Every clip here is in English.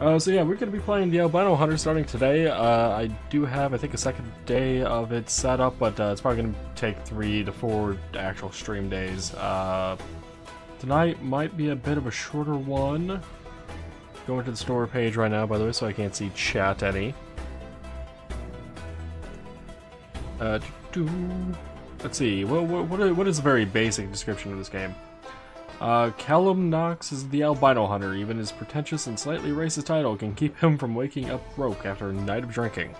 Uh, so yeah, we're going to be playing the Albino Hunter starting today. Uh, I do have, I think, a second day of it set up, but uh, it's probably going to take three to four actual stream days. Uh, tonight might be a bit of a shorter one. Going to the store page right now, by the way, so I can't see chat any. Uh, let's see. What, what, what is a very basic description of this game? Uh, Kalymn Knox is the albino hunter. Even his pretentious and slightly racist title can keep him from waking up broke after a night of drinking.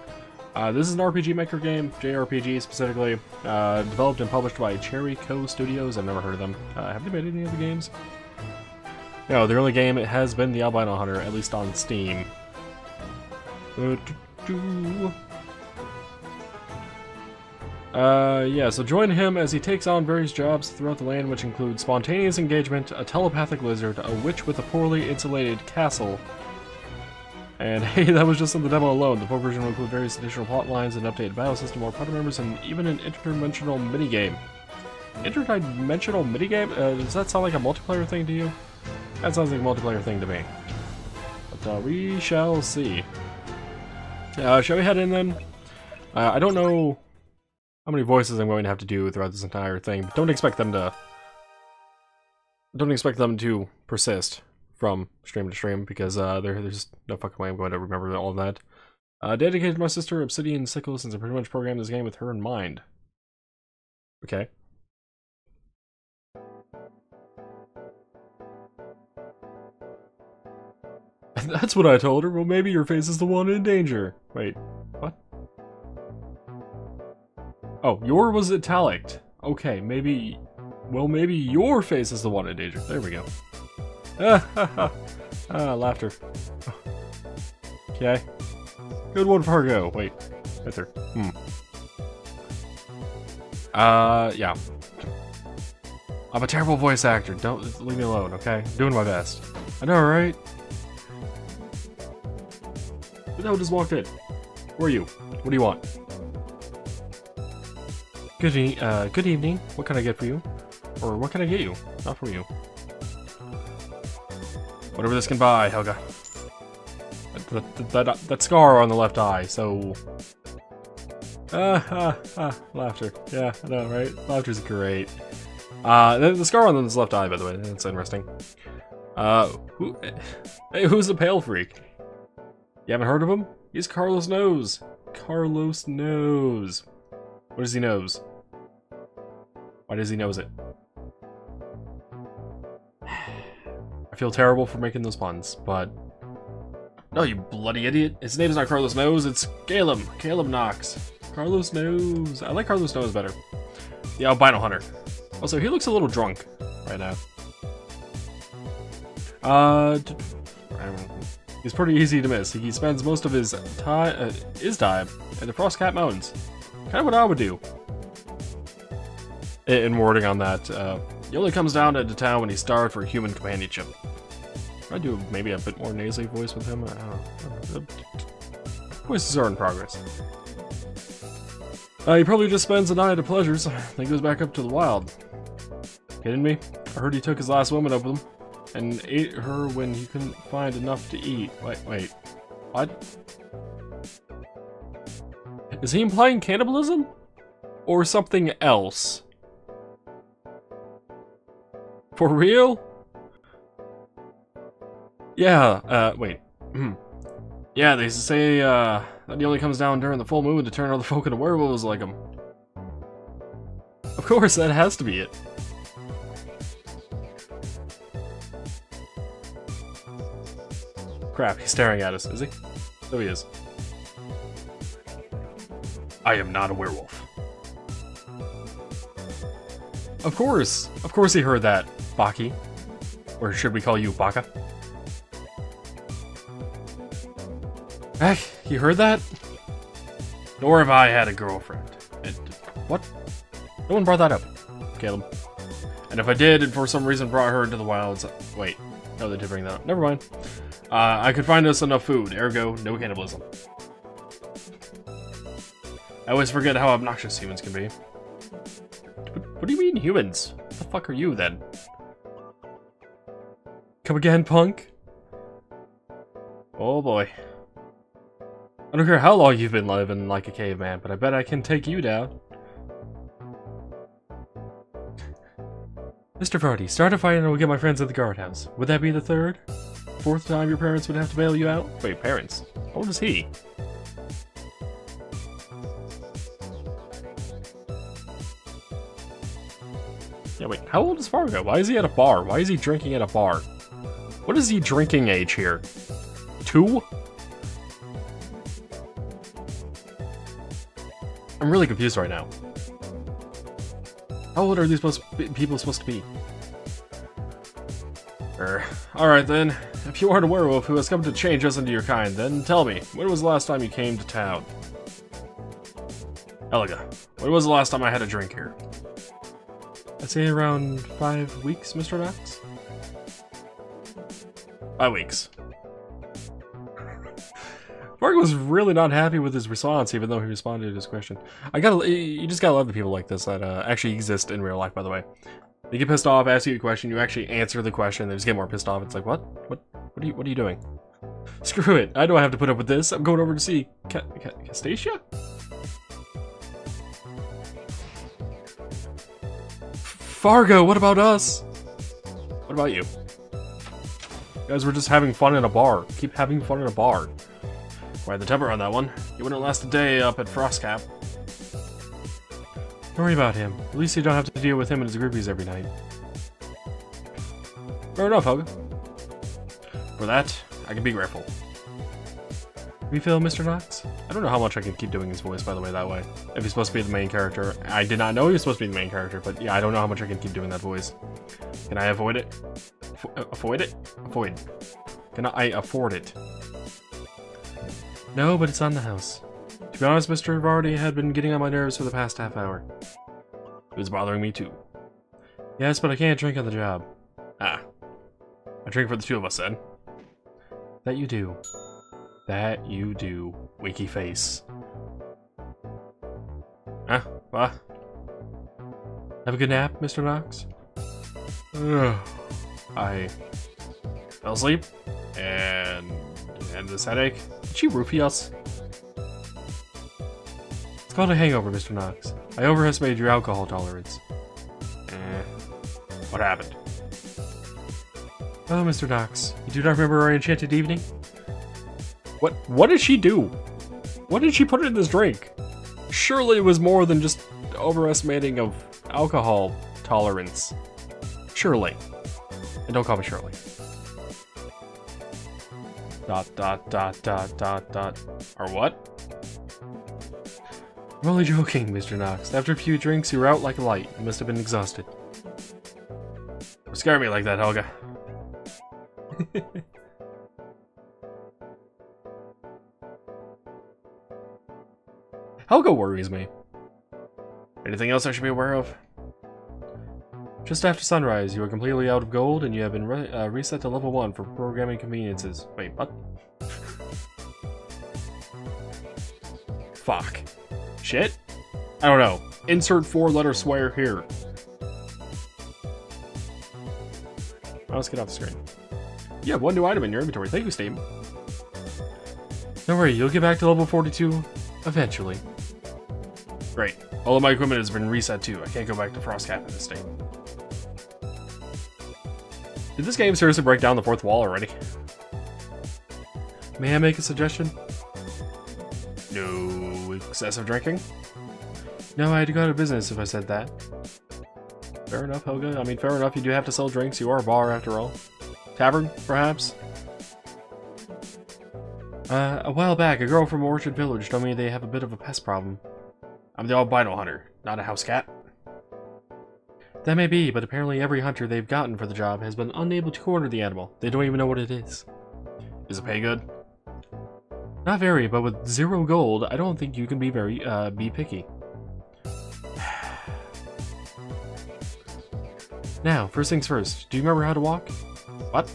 Uh, this is an RPG Maker game, JRPG specifically, uh, developed and published by Cherry Co Studios. I've never heard of them. Uh, have they made any other games? No, the only game it has been the Albino Hunter, at least on Steam. Uh, yeah, so join him as he takes on various jobs throughout the land, which include spontaneous engagement, a telepathic lizard, a witch with a poorly insulated castle. And hey, that was just in the demo alone. The full version will include various additional plot lines, an updated battle system, more party members, and even an interdimensional minigame. Interdimensional minigame? Uh, does that sound like a multiplayer thing to you? That sounds like a multiplayer thing to me. But uh, we shall see. Uh, shall we head in then? Uh, I don't know how many voices I'm going to have to do throughout this entire thing, but don't expect them to... Don't expect them to persist from stream to stream, because uh, there, there's no fucking way I'm going to remember all of that. Uh, dedicated to my sister, Obsidian Sickle, since I pretty much programmed this game with her in mind. Okay. That's what I told her. Well, maybe your face is the one in danger. Wait, Oh, your was italic. Okay, maybe... Well, maybe your face is the one in danger. There we go. Ah, laughter. Okay. Good one, Fargo. Wait. Right there. Hmm. Uh, yeah. I'm a terrible voice actor. Don't leave me alone, okay? doing my best. I know, right? But No, just walked in. Who are you? What do you want? Good, e uh, good evening. What can I get for you? Or what can I get you? Not for you. Whatever this can buy, Helga. That, that, that, that scar on the left eye, so... Ah, ah, ah, laughter. Yeah, I know, right? Laughter's great. Uh, the, the scar on his left eye, by the way, that's interesting. Uh, who... Hey, who's the pale freak? You haven't heard of him? He's Carlos Nose. Carlos Nose. What does he knows? Why does he knows it? I feel terrible for making those puns, but... No, you bloody idiot. His name's not Carlos Nose, it's Kalymn. Kalymn Knox. Carlos Nose. I like Carlos Nose better. The albino hunter. Also, he looks a little drunk right now. Uh, he's pretty easy to miss. He spends most of his time, uh, his time in the Frostcap Mountains. Kind of what I would do in wording on that. Uh, he only comes down to the town when he's starved for human companionship. I do maybe a bit more nasally voice with him. I don't know. Voices are in progress. Uh, he probably just spends the night of pleasures, then goes back up to the wild. Kidding me? I heard he took his last woman up with him, and ate her when he couldn't find enough to eat. Wait, wait. What? Is he implying cannibalism? Or something else? For real? Yeah, uh, wait. Hmm. yeah, they say, uh, that he only comes down during the full moon to turn the folk into werewolves like him. Of course, that has to be it. Crap, he's staring at us, is he? Oh, he is. I am not a werewolf. Of course! Of course he heard that. Baki. Or should we call you Baka? Heck, you heard that? Nor have I had a girlfriend. And what? No one brought that up, Kalymn. And if I did, and for some reason brought her into the wilds... Wait, no, they did bring that up. Never mind. Uh, I could find us enough food, ergo, no cannibalism. I always forget how obnoxious humans can be. What do you mean, humans? What the fuck are you, then? Come again, punk? Oh boy. I don't care how long you've been living like a caveman, but I bet I can take you down. Mr. Vardy, start a fight and I will get my friends at the guardhouse. Would that be the third? Fourth time your parents would have to bail you out? Wait, parents? How old is he? Yeah, wait, how old is Fargo? Why is he at a bar? Why is he drinking at a bar? What is he drinking age here? Two? I'm really confused right now. How old are these supposed people supposed to be? Er, alright then. If you aren't a werewolf who has come to change us into your kind, then tell me, when was the last time you came to town? Helga, when was the last time I had a drink here? I'd say around five weeks, Mr. Max. Five weeks. Mark was really not happy with his response, even though he responded to his question. I gotta, you just gotta love the people like this that uh, actually exist in real life, by the way. They get pissed off, ask you a question, you actually answer the question, they just get more pissed off. It's like, what? What? What are you, what are you doing? Screw it, I don't have to put up with this. I'm going over to see Ca Ca Castacia? Fargo, what about us? What about you? You guys were just having fun in a bar. Keep having fun in a bar. Quite the temper on that one. You wouldn't last a day up at Frostcap. Don't worry about him. At least you don't have to deal with him and his groupies every night. Fair enough, Helga. For that, I can be grateful. Refill, Mr. Knox? I don't know how much I can keep doing his voice, by the way, that way. If he's supposed to be the main character. I did not know he was supposed to be the main character, but yeah, I don't know how much I can keep doing that voice. Can I avoid it? Uh, avoid it? Avoid. Can I afford it? No, but it's on the house. To be honest, Mr. Vardy had been getting on my nerves for the past half hour. It was bothering me too. Yes, but I can't drink on the job. Ah. I drink for the two of us then. That you do. That you do, winky face. Ah, what? Have a good nap, Mr. Knox? Ugh. I fell asleep and and this headache. Did she roofie us? It's called a hangover, Mr. Knox. I overestimated your alcohol tolerance. Eh. What happened? Oh, Mr. Knox, you do not remember our enchanted evening? What what did she do? What did she put in this drink? Surely it was more than just overestimating of alcohol tolerance. Surely. And don't call me Shirley. Dot dot dot dot dot dot. Or what? I'm only joking, Mr. Knox. After a few drinks, you were out like a light. You must have been exhausted. Don't scare me like that, Helga. Helga worries me. Anything else I should be aware of? Just after sunrise, you are completely out of gold, and you have been re uh, reset to level 1 for programming conveniences. Wait, what? Fuck. Shit? I don't know. Insert four-letter swear here. let's get off the screen. You have one new item in your inventory. Thank you, Steam. Don't worry, you'll get back to level 42 eventually. Great. All of my equipment has been reset too. I can't go back to Frostcap in this state. Did this game seriously break down the fourth wall already? May I make a suggestion? No excessive drinking? No, I'd go out of business if I said that. Fair enough, Helga. I mean, fair enough, you do have to sell drinks. You are a bar, after all. Tavern, perhaps? Uh, a while back, a girl from Orchard Village told me they have a bit of a pest problem. I'm the albino hunter, not a house cat. That may be, but apparently every hunter they've gotten for the job has been unable to corner the animal. They don't even know what it is. Is it pay good? Not very, but with zero gold, I don't think you can be very, uh, be picky. now, first things first, do you remember how to walk? What?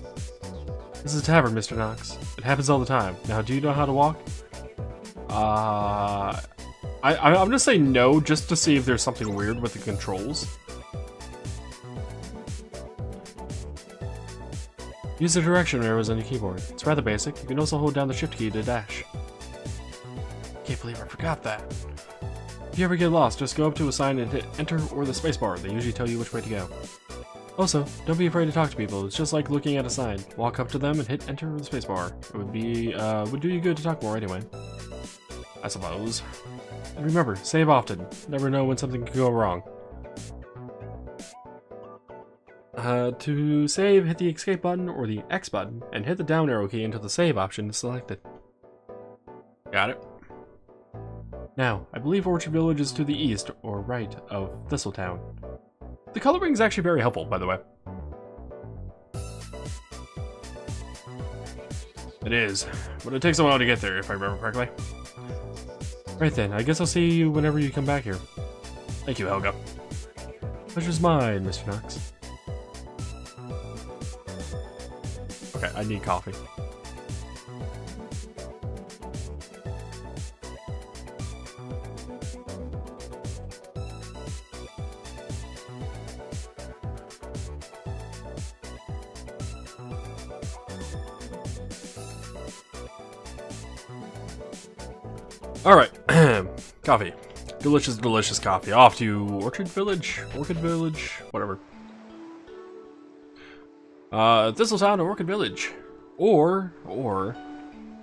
This is a tavern, Mr. Knox. It happens all the time. Now, do you know how to walk? Uh, I, I'm gonna say no, just to see if there's something weird with the controls. Use the direction arrows on your keyboard. It's rather basic. You can also hold down the shift key to dash. Can't believe I forgot that. If you ever get lost, just go up to a sign and hit enter or the spacebar. They usually tell you which way to go. Also, don't be afraid to talk to people. It's just like looking at a sign. Walk up to them and hit enter or the spacebar. It would be, uh, would do you good to talk more anyway. I suppose. And remember, save often. Never know when something could go wrong. Uh, to save, hit the escape button or the X button, and hit the down arrow key until the save option is selected. Got it. Now, I believe Orchard Village is to the east or right of Thistletown. The coloring is actually very helpful, by the way. It is, but it takes a while to get there, if I remember correctly. Right then, I guess I'll see you whenever you come back here. Thank you, Helga. Pleasure's mine, Mr. Knox. Okay, I need coffee. Delicious, delicious coffee. Off to Orchard Village, Orchid Village, whatever. Uh, Thistletown to Orchid Village. Or, or,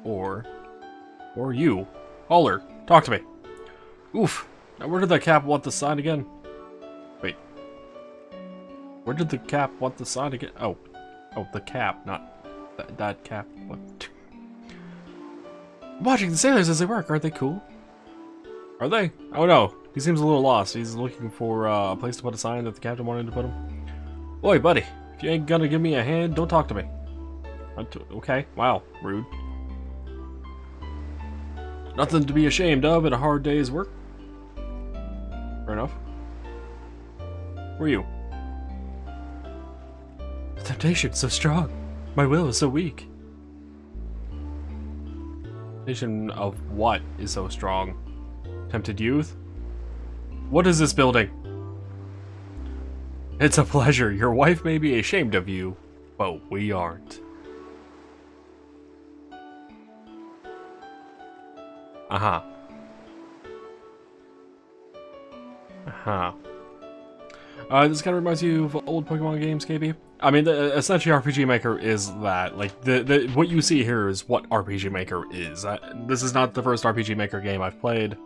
or, or you. Holler, talk to me. Oof. Now where did the cap want the sign again? Wait. Where did the cap want the sign again? Oh. Oh, the cap, not that, that cap. What? Watching the sailors as they work, aren't they cool? Are they? Oh no, he seems a little lost. He's looking for uh, a place to put a sign that the captain wanted to put him. Oi, buddy, if you ain't gonna give me a hand, don't talk to me. Okay, wow, rude. Nothing to be ashamed of in a hard day's work. Fair enough. Who are you? The temptation's so strong. My will is so weak. Temptation of what is so strong? Tempted youth? What is this building? It's a pleasure. Your wife may be ashamed of you, but we aren't. Uh-huh. Uh-huh. Uh, this kind of reminds you of old Pokemon games, KB? I mean, the, essentially RPG Maker is that. Like, the, the what you see here is what RPG Maker is. I, this is not the first RPG Maker game I've played.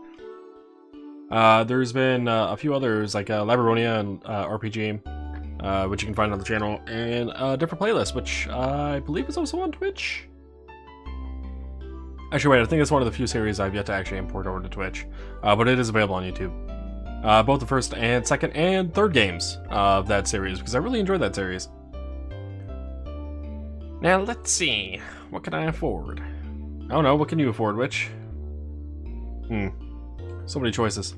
Uh, there's been uh, a few others, like uh, and uh, RPG, uh, which you can find on the channel, and a different playlist, which I believe is also on Twitch. Actually, wait, I think it's one of the few series I've yet to actually import over to Twitch, uh, but it is available on YouTube. Both the first and second and third games of that series, because I really enjoyed that series. Now, let's see. What can I afford? I don't know, what can you afford, Witch? Hmm. So many choices.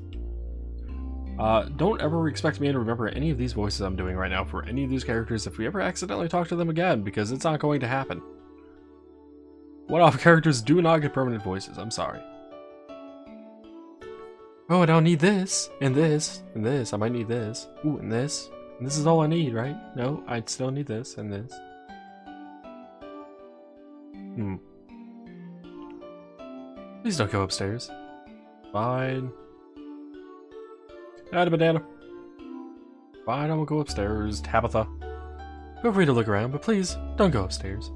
Uh, don't ever expect me to remember any of these voices I'm doing right now for any of these characters if we ever accidentally talk to them again, because it's not going to happen. One-off characters do not get permanent voices, I'm sorry. Oh, I don't need this, and this, and this. I might need this. Ooh, and this. And this is all I need, right? No, I'd still need this, and this. Hmm. Please don't go upstairs. Fine. Add a banana. Fine, I will go upstairs. Tabitha. Feel free to look around, but please, don't go upstairs.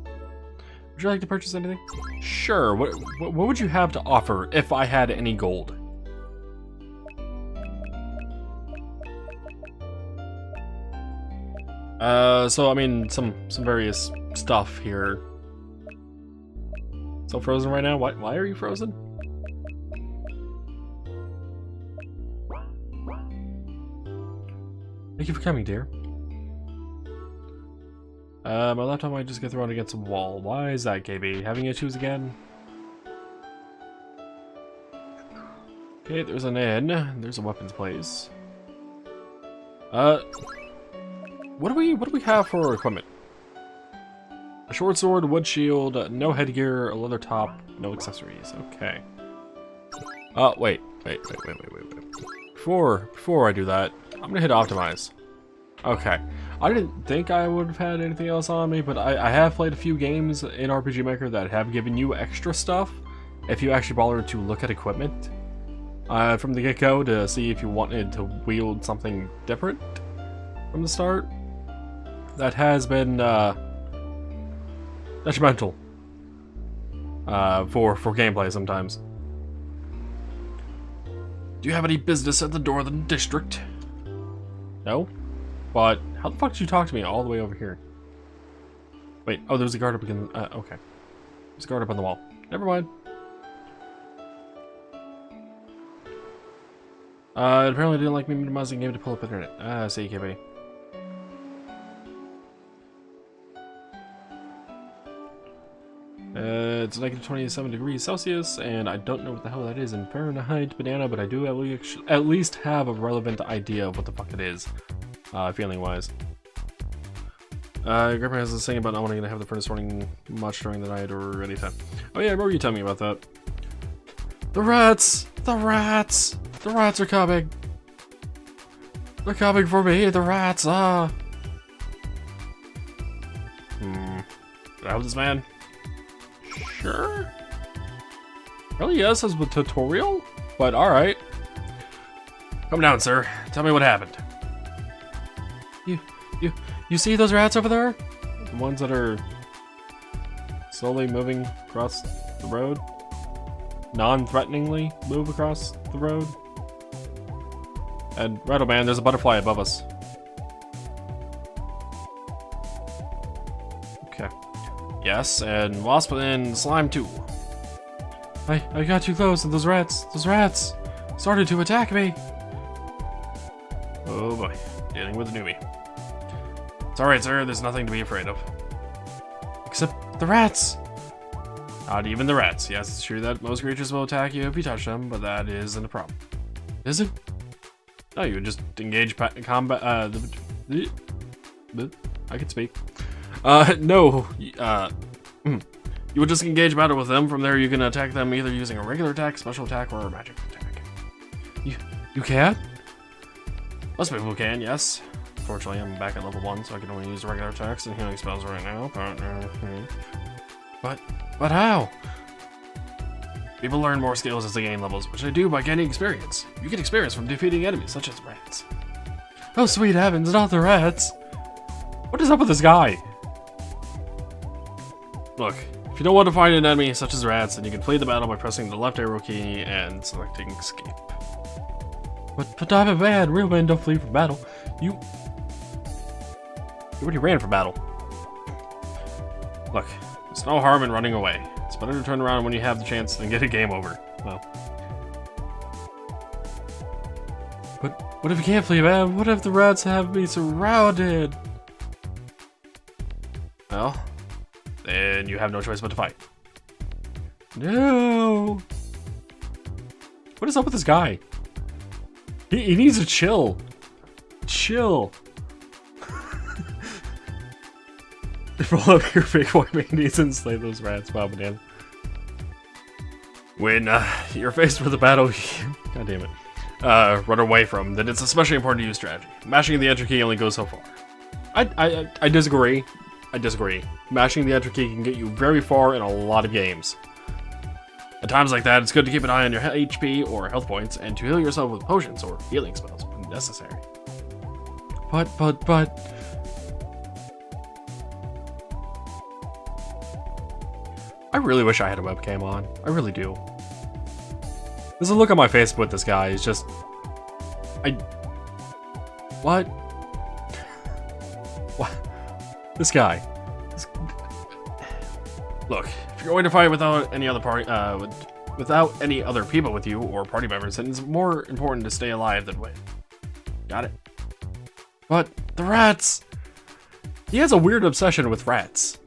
Would you like to purchase anything? Sure. What, what, what would you have to offer if I had any gold? Uh, so I mean, some some various stuff here. So frozen right now. Why why are you frozen? Thank you for coming, dear. Uh, my laptop might just get thrown against a wall. Why is that, KB? Having issues again? Okay, there's an inn. There's a weapons place. Uh, what do we what do we have for equipment? A short sword, wood shield, no headgear, a leather top, no accessories. Okay. Uh, wait, wait, wait, wait, wait, wait, wait. Before before I do that, I'm gonna hit optimize. Okay. I didn't think I would have had anything else on me, but I, I have played a few games in RPG Maker that have given you extra stuff if you actually bother to look at equipment uh, from the get-go to see if you wanted to wield something different from the start. That has been uh, detrimental uh, for, for gameplay sometimes. Do you have any business at the door of the district? No? But how the fuck did you talk to me all the way over here? Wait, oh, there's a guard up again. Uh, okay. There's a guard up on the wall. Never mind. Uh, apparently didn't like me minimizing game to pull up internet. Ah, uh, see, KB. Uh, it's negative 27 degrees Celsius, and I don't know what the hell that is in Fahrenheit, banana, but I do at least, at least have a relevant idea of what the fuck it is, uh, feeling-wise. Uh, Grandpa has this thing about not wanting to have the furnace running much during the night or any time. Oh yeah, I remember you telling me about that. The rats! The rats! The rats are coming! They're coming for me, the rats, ah! Hmm. Did I help this man? Sure? Really, yes, as a tutorial? But alright. Come down, sir. Tell me what happened. You, you, you see those rats over there? The ones that are slowly moving across the road? Non-threateningly move across the road? And Rattle Man, there's a butterfly above us. Yes, and Wasp and Slime too. I, I got too close and those rats, those rats started to attack me. Oh boy, dealing with a newbie. It's alright, sir, there's nothing to be afraid of. Except the rats! Not even the rats. Yes, it's true that most creatures will attack you if you touch them, but that isn't a problem. Is it? No, you would just engage combat. Uh, the, the, I can speak. Uh, no. Uh, hmm. you would just engage battle with them. From there, you can attack them either using a regular attack, special attack, or a magic attack. You, you can? Most people can, yes. Fortunately, I'm back at level one, so I can only use regular attacks and healing spells right now. But, but, but how? People learn more skills as they gain levels, which they do by gaining experience. You get experience from defeating enemies, such as rats. Oh, sweet heavens, not the rats! What is up with this guy? Look, if you don't want to fight an enemy such as rats, then you can flee the battle by pressing the left arrow key and selecting escape. But, but I'm a man, real men don't flee from battle. You... You already ran from battle. Look, there's no harm in running away. It's better to turn around when you have the chance than get a game over. Well. But what if you can't flee, man? What if the rats have me surrounded? Well, then you have no choice but to fight. No! What is up with this guy? He, he needs to chill. Chill. Roll up your big boy mayonnaise and slay those rats, wow, man. When uh, you're faced with a battle, god damn it, uh, run away from, then it's especially important to use strategy. Mashing the enter key only goes so far. I, I, I disagree. I disagree. Mashing the enter key can get you very far in a lot of games. At times like that, it's good to keep an eye on your HP or health points and to heal yourself with potions or healing spells when necessary. But, but, but, I really wish I had a webcam on. I really do. There's a look on my face with this guy. He's just... I... What? what? This guy. This... Look, if you're going to fight without any other party, uh, with, without any other people with you or party members, then it's more important to stay alive than win. Got it? But the rats! He has a weird obsession with rats.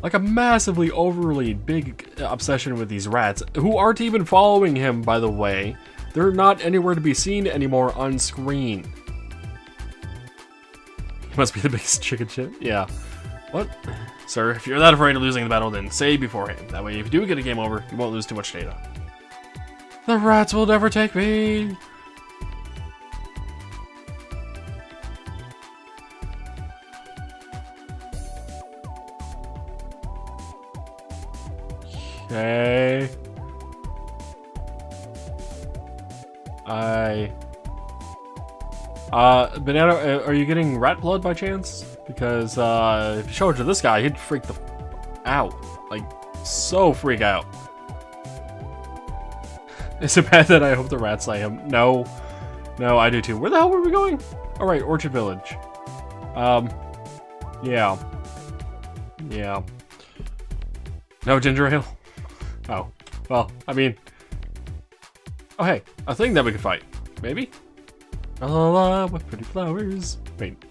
Like a massively overly big obsession with these rats, who aren't even following him, by the way. They're not anywhere to be seen anymore on screen. He must be the biggest chicken shit. Yeah. What? Sir, if you're that afraid of losing the battle, then say beforehand. That way, if you do get a game over, you won't lose too much data. The rats will never take me! Okay. I... Uh, Banana, uh, are you getting rat blood by chance? Because, uh, if you show it to this guy, he'd freak the out. Like, so freak out. Is it bad that I hope the rats slay him? No. No, I do too. Where the hell were we going? Alright, Orchard Village. Um, yeah. Yeah. No ginger ale? Oh. Well, I mean... Oh, hey. A thing that we could fight. Maybe? La la la, with pretty flowers. Wait.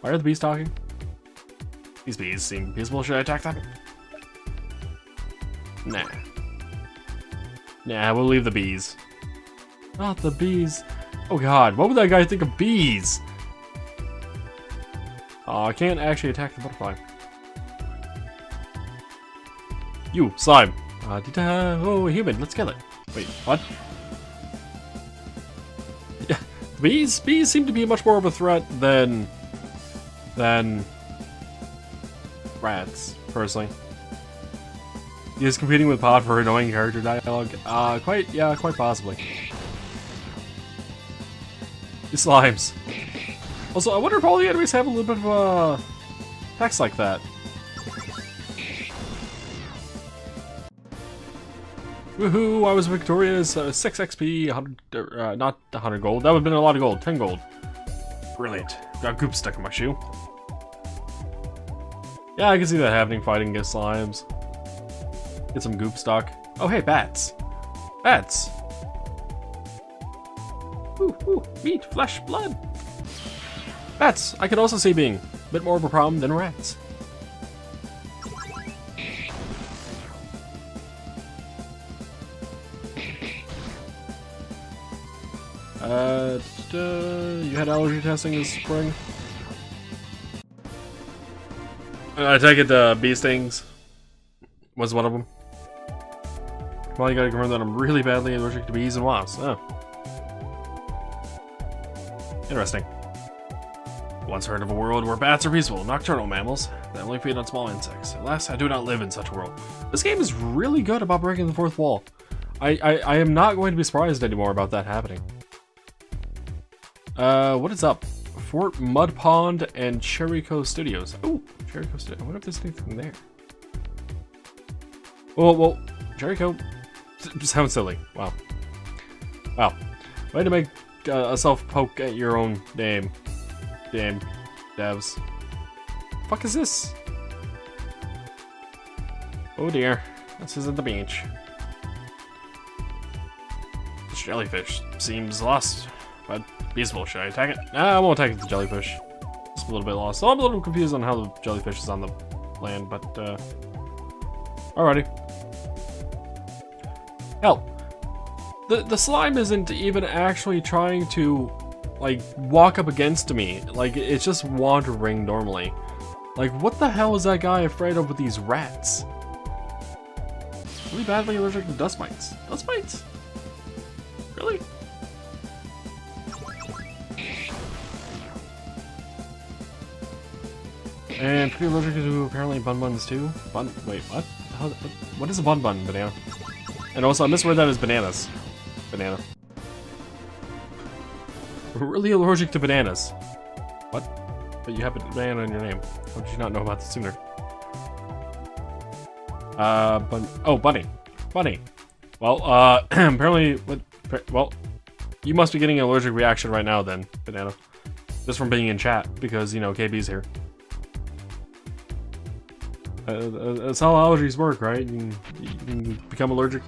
Why are the bees talking? These bees seem peaceful. Should I attack them? Nah. Nah, we'll leave the bees. Not the bees. Oh god, what would that guy think of bees? Oh, I can't actually attack the butterfly. You, slime. Uh. Oh, human, let's kill it. Wait, what? Yeah, bees, bees seem to be much more of a threat than, than rats, personally. He is competing with Pod for annoying character dialogue. Uh, quite, yeah, quite possibly. These slimes. Also, I wonder if all the enemies have a little bit of, uh, text like that. Woohoo, I was victorious. Uh, 6 XP, 100, uh, not 100 gold. That would have been a lot of gold. 10 gold. Brilliant. Got goop stuck in my shoe. Yeah, I can see that happening fighting against slimes. Get some goop stock. Oh, hey, bats. Bats. Ooh, ooh, meat, flesh, blood. Bats, I could also see being a bit more of a problem than rats. Uh, you had allergy testing this spring? I take it uh, bee stings was one of them. Well, you gotta confirm that I'm really badly allergic to bees and wasps. Oh. Interesting. Once heard of a world where bats are peaceful, nocturnal mammals that only feed on small insects. Alas, I do not live in such a world. This game is really good about breaking the fourth wall. I, I, I am not going to be surprised anymore about that happening. Uh, what is up? Fort Mud Pond and Cherry Coast Studios. Oh, Cherry Coast Studios. I wonder if there's anything there. Well, well, Jericho sounds silly. Wow. Wow. Way to make uh, a self-poke at your own name. Damn devs. Fuck is this? Oh dear. This isn't the beach. This jellyfish seems lost, but peaceful. Should I attack it? Nah, I won't attack the jellyfish. Just a little bit lost. So I'm a little confused on how the jellyfish is on the land, but uh, alrighty. Hell, the, the slime isn't even actually trying to, like, walk up against me. Like, it's just wandering normally. Like, what the hell is that guy afraid of with these rats? Really badly allergic to dust mites. Dust mites? Really? And pretty allergic to apparently bun buns too. Bun, wait, what? How, what is a bun bun, banana? And also, I misread that as bananas. Banana. We're really allergic to bananas. What? But you have a banana in your name. How did you not know about this sooner? Uh, bun oh, Bunny. Bunny. Well, uh, apparently, what, well, you must be getting an allergic reaction right now then, Banana. Just from being in chat, because, you know, KB's here. Uh, that's how allergies work, right? You can, you can become allergic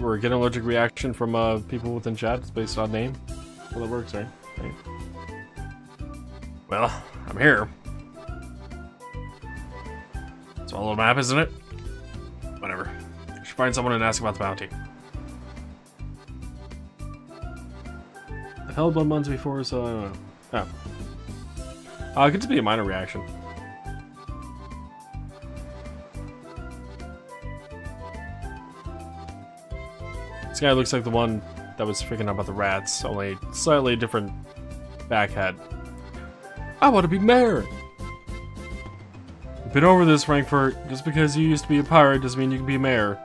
or get an allergic reaction from uh, people within chat. It's based on name. Well, it works, right? right? Well, I'm here. It's all a little map, isn't it? Whatever. I should find someone and ask about the bounty. I've held one months before, so I don't know. Oh. Uh, it could just be a minor reaction. This guy looks like the one that was freaking out about the rats, only slightly different back head. I want to be mayor! You've Been over this, Frankfurt. Just because you used to be a pirate doesn't mean you can be mayor.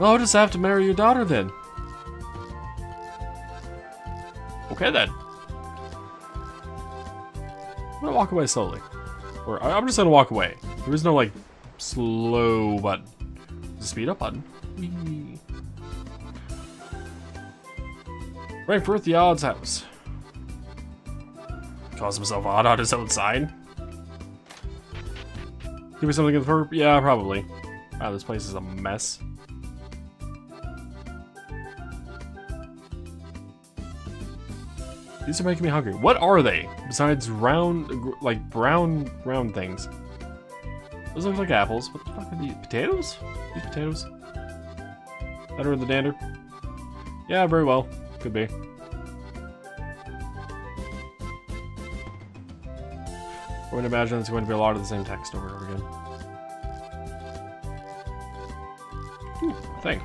Well, I'll just have to marry your daughter then. Okay then. I'm gonna walk away slowly. Or I'm just gonna walk away. There is no like slow button. A speed up button. Whee. Frankfurt the odds house. Calls himself odd on his own sign. Give me something in the. Yeah, probably. Wow, this place is a mess. These are making me hungry. What are they? Besides round, like brown, round things. Those look like apples. What the fuck are these? Potatoes? These potatoes? Better than the dander? Yeah, very well. Could be. I would imagine it's going to be a lot of the same text over and over again. Hmm, thing.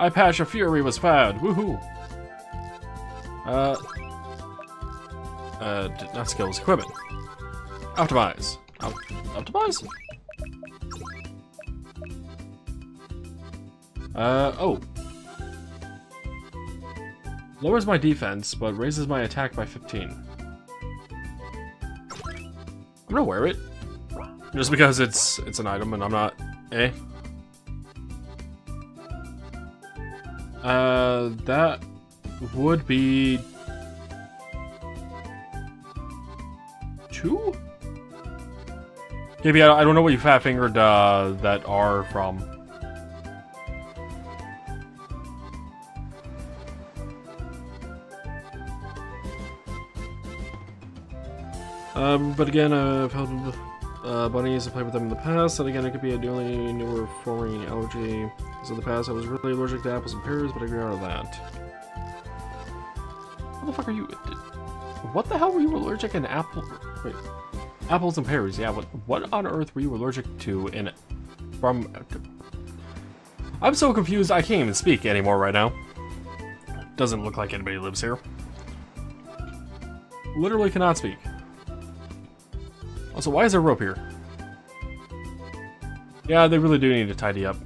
Eye patch of fury was found. Woohoo! Uh, uh, not skills, equipment. Optimize. Op optimize? Uh, oh. Lowers my defense, but raises my attack by 15. I'm gonna wear it. Just because it's it's an item and I'm not eh. Uh that would be two? Maybe I, I don't know what you fat fingered uh, that are from. Um, but again, uh, I've held uh, bunnies and played with them in the past, and again, it could be a newly newer forming allergy. So in the past, I was really allergic to apples and pears, but I grew out of that. What the fuck are you? What the hell were you allergic to in apple? Wait, apples and pears. Yeah. What? What on earth were you allergic to in from? I'm so confused. I can't even speak anymore right now. Doesn't look like anybody lives here. Literally cannot speak. Also, why is there rope here? Yeah, they really do need to tidy up.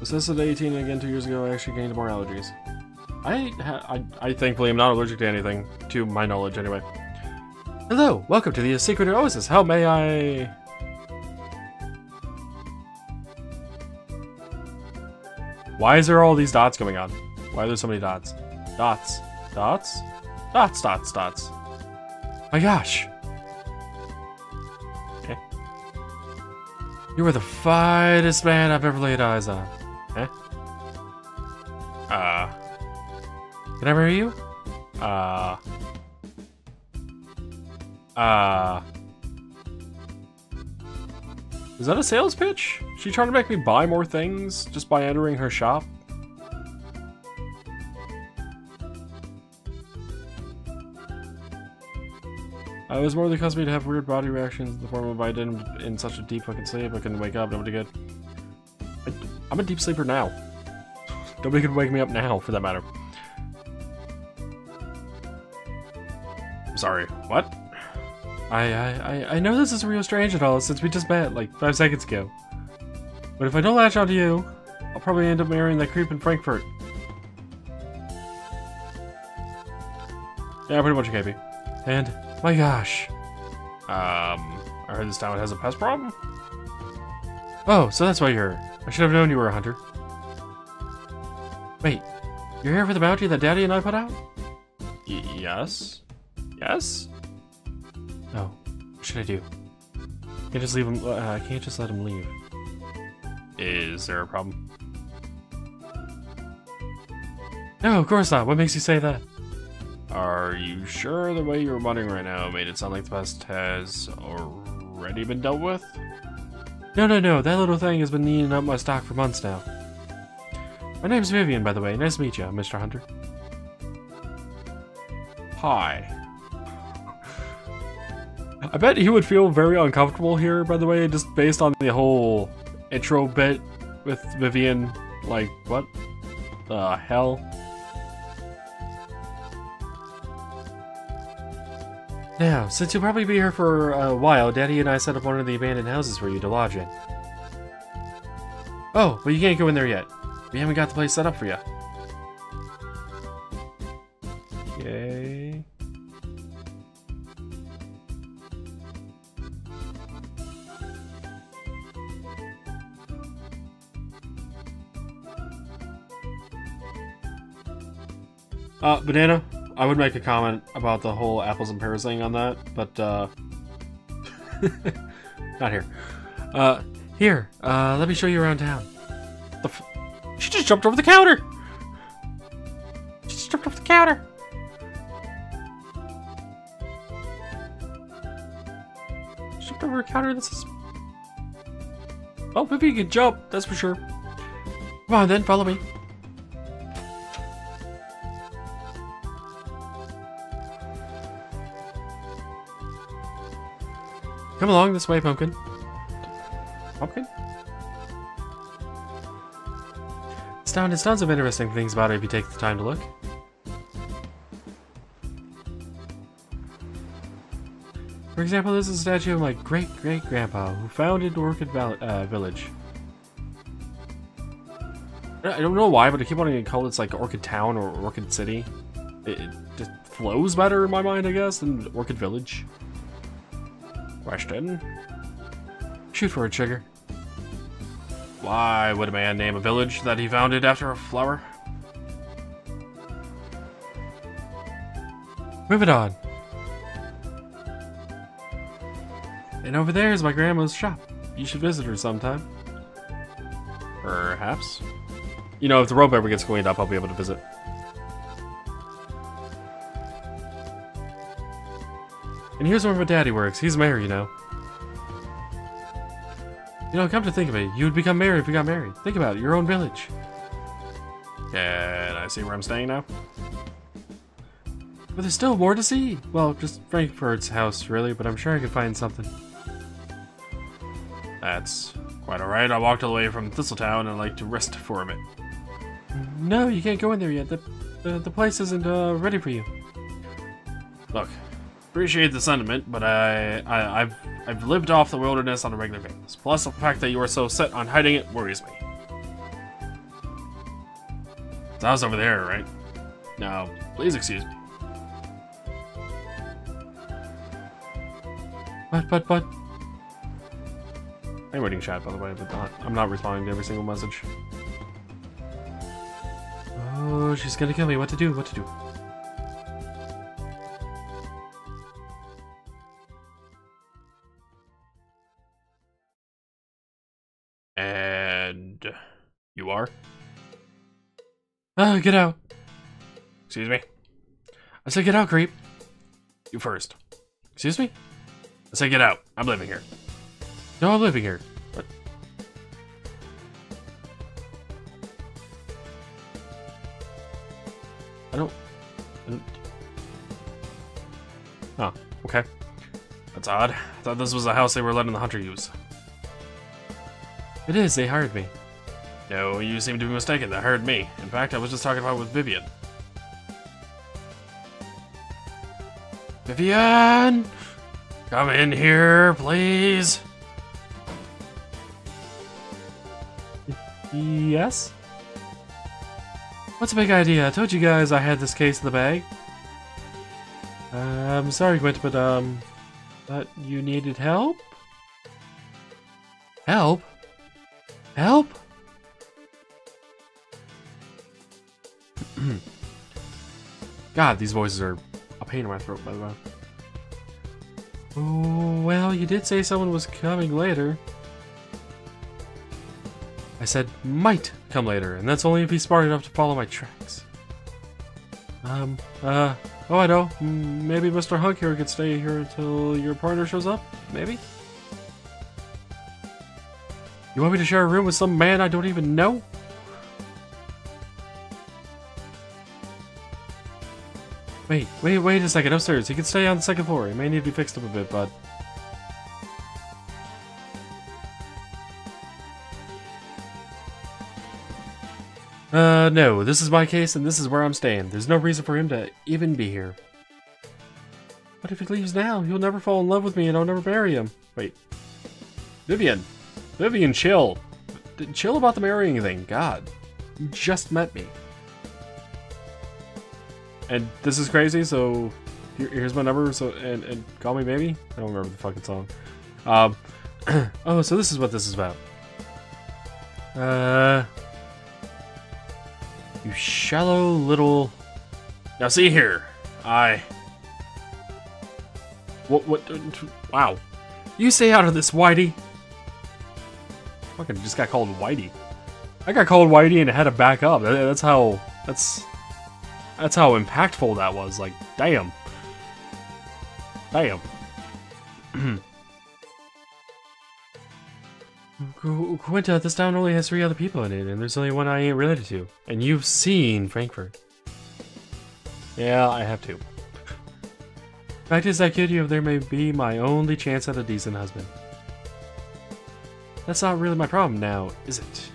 Assessed at 18 again two years ago, I actually gained more allergies. I, I, I thankfully am not allergic to anything, to my knowledge anyway. Hello, welcome to the Secret Oasis. How may I... Why is there all these dots going on? Why are there so many dots? Dots. Dots? Dots, dots, dots. My gosh. Okay. You are the finest man I've ever laid eyes on. Eh? Uh. Can I marry you? Uh. Uh. Is that a sales pitch? She trying to make me buy more things just by entering her shop? Uh, I was more than accustomed to have weird body reactions in the form of I didn't in such a deep fucking sleep I couldn't wake up, nobody could. I, I'm a deep sleeper now. Nobody could wake me up now, for that matter. I'm sorry, what? I, I, I, I know this is real strange at all since we just met like five seconds ago. But if I don't latch onto you, I'll probably end up marrying that creep in Frankfurt. Yeah, pretty much a KB. And my gosh. Um, I heard this town has a pest problem? Oh, so that's why you're here. I should have known you were a hunter. Wait, you're here for the bounty that Daddy and I put out? Y yes? Yes? Oh, what should I do? Can't just leave him. Uh, I can't just let him leave. Is there a problem? No, of course not. What makes you say that? Are you sure the way you're muttering right now made it sound like the pest has already been dealt with? No, no, no. That little thing has been eating up my stock for months now. My name's Vivian, by the way. Nice to meet you, Mr. Hunter. Hi. I bet he would feel very uncomfortable here, by the way, just based on the whole intro bit with Vivian. Like, what the hell? Now, since you'll probably be here for a while, Daddy and I set up one of the abandoned houses for you to lodge in. Oh, but you can't go in there yet. We haven't got the place set up for you. Uh, Banana, I would make a comment about the whole apples and pears thing on that, but, uh... not here. Uh, here, uh, let me show you around town. The she just jumped over the counter! She just jumped over the counter! She jumped over a counter, this is... Oh, maybe you can jump, that's for sure. Come on then, follow me. Come along this way, Pumpkin. Pumpkin? This town has tons of interesting things about it if you take the time to look. For example, this is a statue of my great-great-grandpa who founded Orchid Val uh, Village. I don't know why, but I keep wanting to call it like Orchid Town or Orchid City. It, it just flows better in my mind, I guess, than Orchid Village. Question. Shoot for a trigger. Why would a man name a village that he founded after a flower? Move it on. And over there is my grandma's shop. You should visit her sometime. Perhaps. You know, if the rope ever gets cleaned up, I'll be able to visit. And here's where my daddy works. He's mayor, you know. You know, come to think of it, you would become mayor if you got married. Think about it, your own village. Can I see where I'm staying now? But there's still more to see. Well, just Frankfurt's house, really, but I'm sure I could find something. That's quite alright. I walked all the way from Thistletown and I'd like to rest for a bit. No, you can't go in there yet. The, the, the place isn't uh, ready for you. Look, appreciate the sentiment, but I, I, I've, I've lived off the wilderness on a regular basis. Plus, the fact that you are so set on hiding it worries me. I was over there, right? Now, please excuse me. But, but, but. I'm reading chat, by the way, but not, I'm not responding to every single message. Oh, she's gonna kill me. What to do? What to do? You are? Ah, get out. Excuse me? I said get out, creep. You first. Excuse me? I said get out. I'm living here. No, I'm living here. What? I don't... I don't... Oh, okay. That's odd. I thought this was a house they were letting the hunter use. It is, they hired me. No, you seem to be mistaken. They hired me. In fact, I was just talking about it with Vivian. Vivian! Come in here, please. Yes? What's a big idea? I told you guys I had this case in the bag. Uh, I'm sorry, Gwent, but, um... But you needed help? Help? Help? God, these voices are a pain in my throat, by the way. Well, you did say someone was coming later. I said might come later, and that's only if he's smart enough to follow my tracks. Um, uh, oh, I know. Maybe Mr. Hunk here could stay here until your partner shows up? Maybe? You want me to share a room with some man I don't even know? Wait, wait, wait a second, upstairs. He can stay on the second floor. He may need to be fixed up a bit, but... Uh, no, this is my case and this is where I'm staying. There's no reason for him to even be here. But if he leaves now? He'll never fall in love with me and I'll never marry him. Wait. Vivian. Vivian, chill. D chill about the marrying thing. God. You just met me. And this is crazy, so here, here's my number, so and, and call me baby? I don't remember the fucking song. Um, oh, so this is what this is about. Uh, you shallow little... Now see here, I... What, what, wow. You stay out of this, Whitey. Fucking just got called Whitey. I got called Whitey and had to back up. That's how, that's, that's how impactful that was. Like, damn. Damn. Quinta, this town only has three other people in it, and there's only one I ain't related to. And you've seen Frankfurt. Yeah, I have too. Fact is, that kid you have there may be my only chance at a decent husband. That's not really my problem now, is it?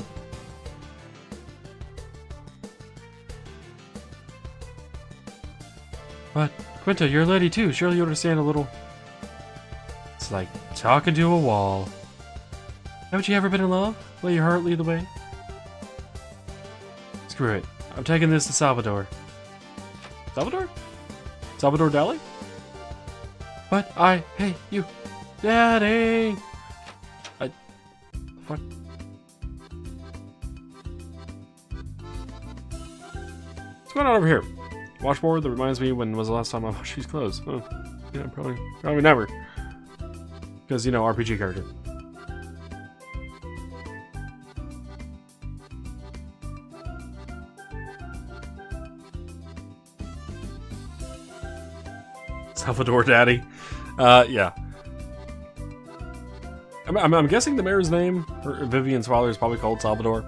But, Quinta, you're a lady too. Surely you understand a little. It's like talking to a wall. Haven't you ever been in love? Let your heart lead the way? Screw it. I'm taking this to Salvador. Salvador? Salvador Dali? But I, hey, you. Daddy! I, what? What's going on over here? Washboard that reminds me when was the last time I washed these clothes? Oh, yeah, probably, probably never. Because, you know, RPG character. Salvador Daddy. Uh, yeah. I'm, I'm, I'm, guessing the mayor's name, or Vivian's father, is probably called Salvador.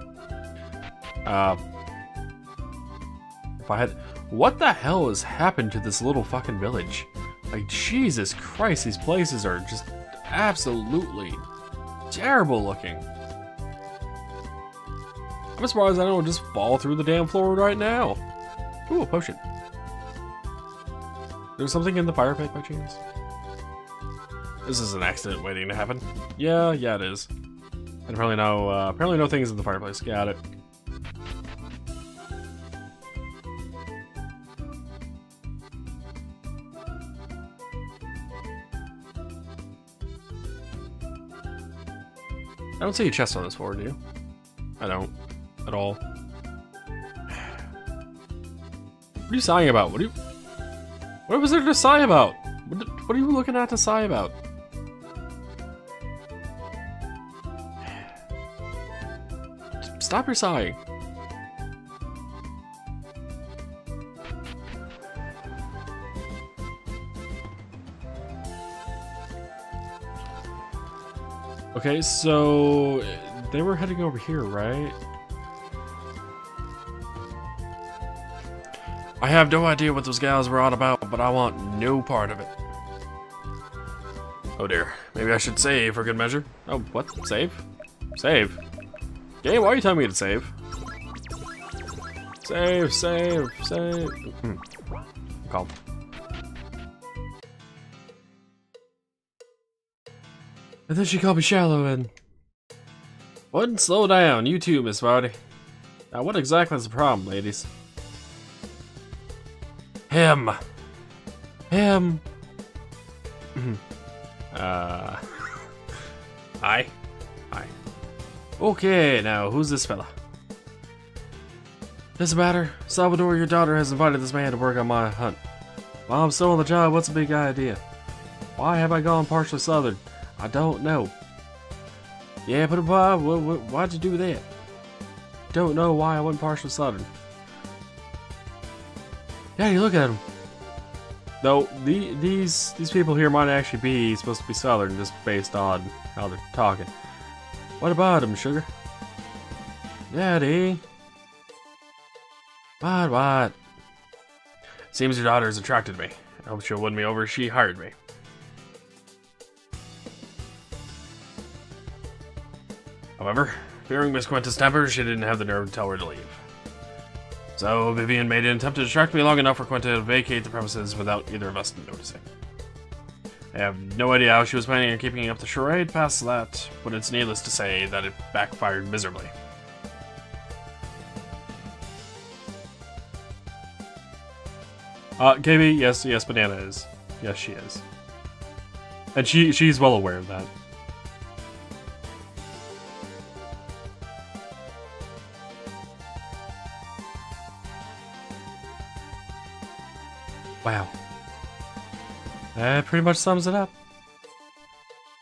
Uh, if I had... What the hell has happened to this little fucking village? Like, Jesus Christ, these places are just absolutely terrible looking. I'm surprised I don't just fall through the damn floor right now. Ooh, a potion. There's something in the fire pit by chance? This is an accident waiting to happen. Yeah, yeah it is. And apparently no, uh, apparently no things in the fireplace. Got it. I don't see a chest on this floor, do you? I don't. At all. What are you sighing about? What are you... What was there to sigh about? What, what are you looking at to sigh about? Stop your sighing. Okay, so they were heading over here, right? I have no idea what those guys were on about, but I want no part of it. Oh dear. Maybe I should save for good measure. Oh, what? Save? Save? Game, why are you telling me to save? Save, save, save. Hmm. Calm. And then she called me shallow and... Wouldn't slow down, you too, Miss Vardy. Now what exactly is the problem, ladies? Him. Him. uh. Hi. Hi. Okay, now who's this fella? Doesn't matter. Salvador, your daughter has invited this man to work on my hunt. While I'm still on the job, what's the big idea? Why have I gone partially southern? I don't know. Yeah, but why, why'd you do that? Don't know why I went partially southern. Yeah, you look at them. Though the, these these people here might actually be supposed to be southern, just based on how they're talking. What about them, sugar? Daddy. What? What? Seems your daughter attracted to me. I hope she'll win me over. She hired me. However, fearing Miss Quinta's temper, she didn't have the nerve to tell her to leave. So Vivian made an attempt to distract me long enough for Quinta to vacate the premises without either of us noticing. I have no idea how she was planning on keeping up the charade past that, but it's needless to say that it backfired miserably. Uh, KB, yes, yes, Banana is. Yes, she is. And she she's well aware of that. Wow. That pretty much sums it up.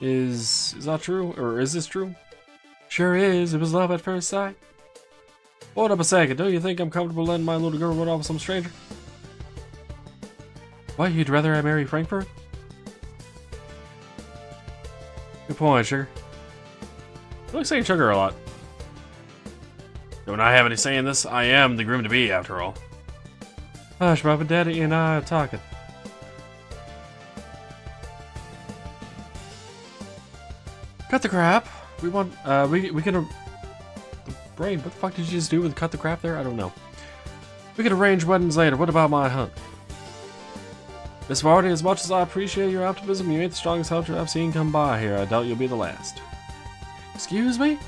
Is is that true? Or is this true? Sure is. It was love at first sight. Hold up a second. Don't you think I'm comfortable letting my little girl run off with some stranger? What, you'd rather I marry Frankfurt? Good point, Sugar. Looks like saying sugar a lot. Don't I have any say in this? I am the groom-to-be, after all. Hush, Papa, Daddy and I are talking. Cut the crap. We want, uh, we, we can, brain, what the fuck did you just do with cut the crap there? I don't know. We can arrange weddings later. What about my hunt? Miss Vardy, as much as I appreciate your optimism, you ain't the strongest hunter I've seen come by here. I doubt you'll be the last. Excuse me?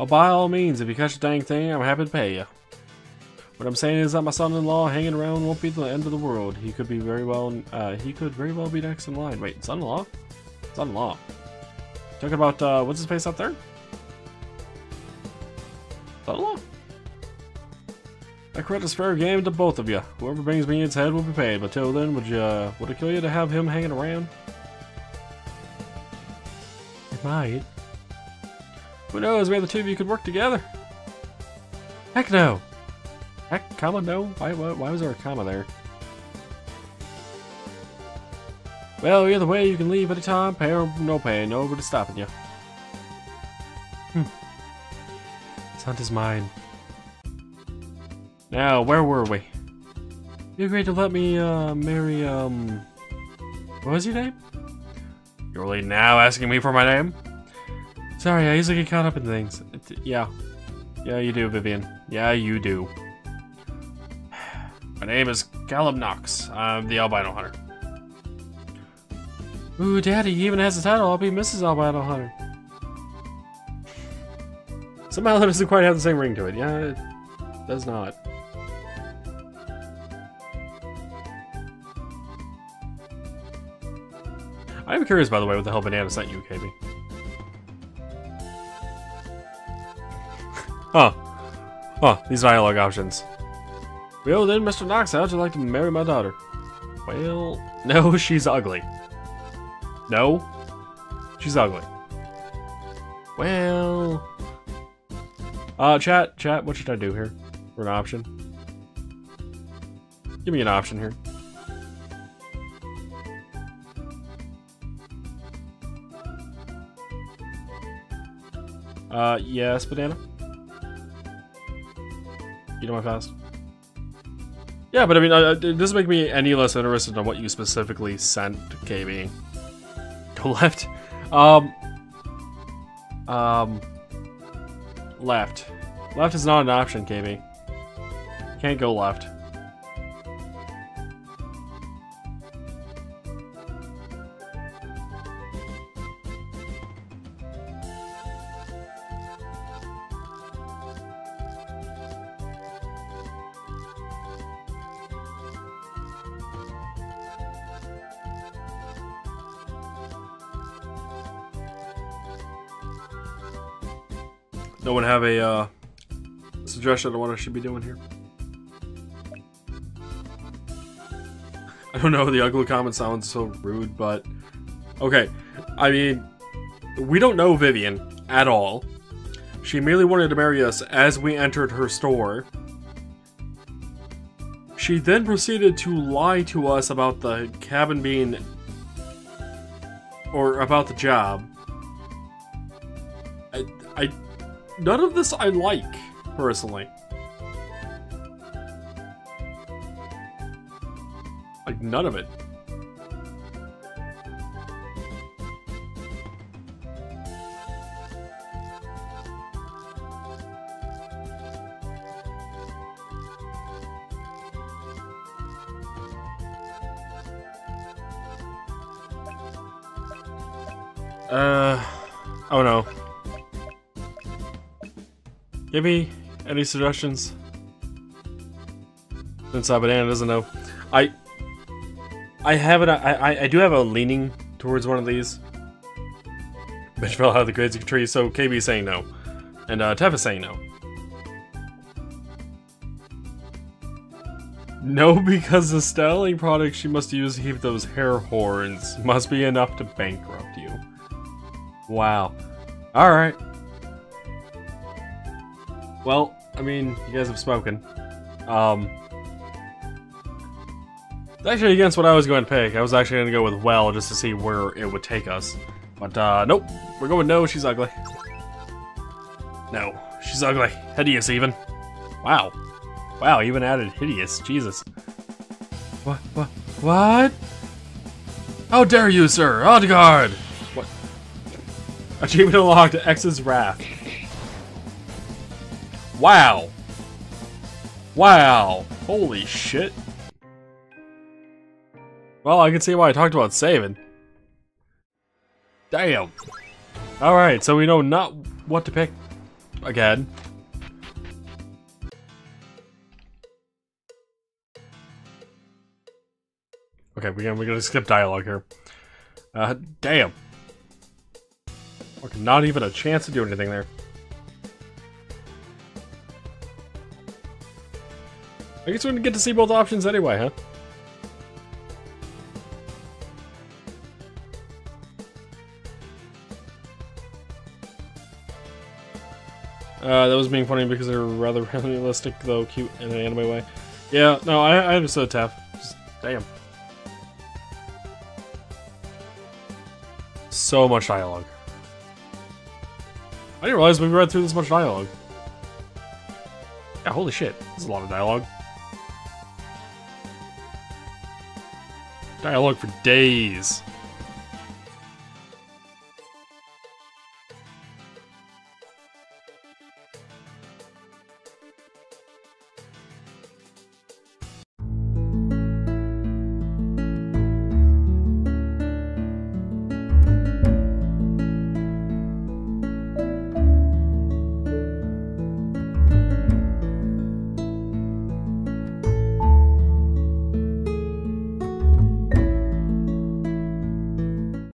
Oh, by all means, if you catch a dang thing, I'm happy to pay you. What I'm saying is that my son-in-law hanging around won't be the end of the world. He could be very well, uh, he could very well be next in line. Wait, son-in-law? Son-in-law. Talking about, uh, what's his face up there? Son-in-law? I credit is fair game to both of you. Whoever brings me its head will be paid, but till then, would you, uh, would it kill you to have him hanging around? It might. Who knows, maybe the two of you could work together? Heck no! Heck, comma no? Why, why, why was there a comma there? Well, either way, you can leave anytime, pay or no pay, nobody's stopping you. Hmm. This hunt is mine. Now, where were we? You agreed to let me, uh, marry, um... What was your name? You're really now asking me for my name? Sorry, I usually get caught up in things. It, yeah. Yeah, you do, Vivian. Yeah, you do. My name is Kalymn Knox. I'm the albino hunter. Ooh, Daddy, he even has a title. I'll be Mrs. Albino Hunter. Somehow that doesn't quite have the same ring to it. Yeah, it does not. I am curious, by the way, what the hell Banana sent you, KB. Huh. Huh, these dialogue options. Well then, Mr. Knox, how'd you like to marry my daughter? Well, no, she's ugly. No, she's ugly. Well... Uh, chat, chat, what should I do here? For an option? Give me an option here. Uh, yes, banana? You know my fast? Yeah, but I mean, uh, it doesn't make me any less interested in what you specifically sent KB. Go left. Um. Um. Left. Left is not an option, KB. Can't go left. Have a uh, suggestion on what I should be doing here? I don't know, the ugly comment sounds so rude, but... Okay, I mean, we don't know Vivian at all. She merely wanted to marry us as we entered her store. She then proceeded to lie to us about the cabin being... or about the job. none of this I like, personally. Like, none of it. Uh, oh no. Give me any suggestions? Since Banana doesn't know. I I have it. I, I I do have a leaning towards one of these. Bitch fell out of the crazy tree, so KB is saying no, and uh, Tef is saying no. No, because the styling products she must use to keep those hair horns must be enough to bankrupt you. Wow. Alright. Well, I mean, you guys have spoken. Um, actually against what I was going to pick. I was actually going to go with well just to see where it would take us. But, uh, nope. We're going no, she's ugly. No, she's ugly. Hideous, even. Wow. Wow, even added hideous. Jesus. What? What? What? How dare you, sir? Odgard! What? Achievement unlocked X's Wrath. Wow. Wow. Holy shit. Well, I can see why I talked about saving. Damn. Alright, so we know not what to pick again. Okay, we're gonna, we're gonna skip dialogue here. Uh, damn. Okay, not even a chance to do anything there. I guess we're gonna get to see both options anyway, huh? Uh, that was being funny because they're rather realistic, though cute in an anime way. Yeah, no, I, I understood Tef. Just, damn. So much dialogue. I didn't realize we read through this much dialogue. Yeah, holy shit. This is a lot of dialogue. Dialogue for days.